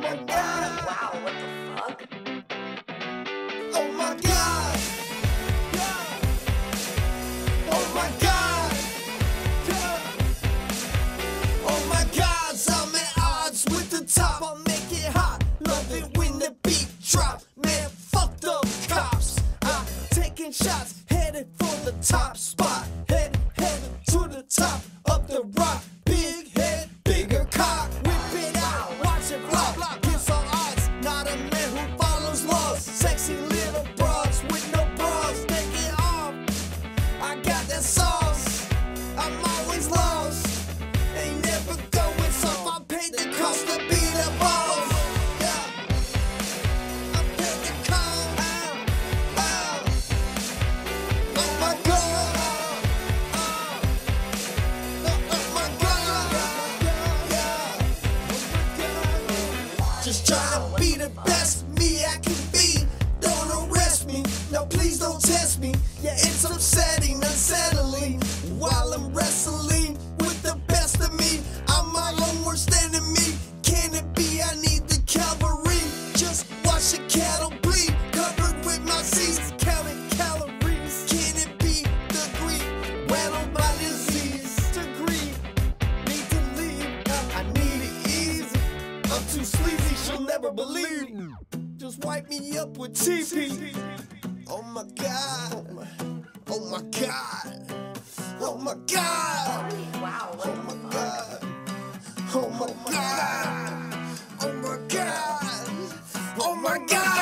my god. Wow, what the fuck? Oh my god. Oh my god. Oh my god. I'm at odds with the top. I'll make it hot. Love it when the beat. Man, cops. I'm taking shots, headed for the top spot. Head, head to the top Just try to be the best me I can be. Don't arrest me. No, please don't test me. never believe me. Just wipe me up with TP. Oh my god. Oh my god. Oh my god. Oh my god. Oh my god. Oh my god. Oh my god.